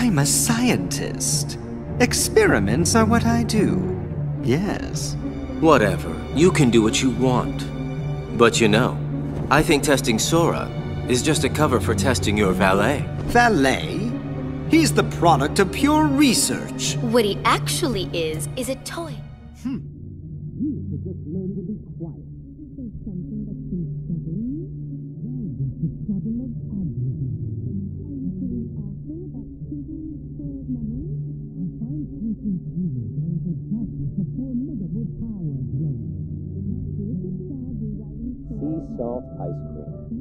I'm a scientist. Experiments are what I do. Yes. Whatever. You can do what you want. But you know, I think testing Sora is just a cover for testing your valet. Valet? He's the product of pure research. What he actually is, is a toy. Hmm. You should just learn to be quiet. Sea salt ice cream.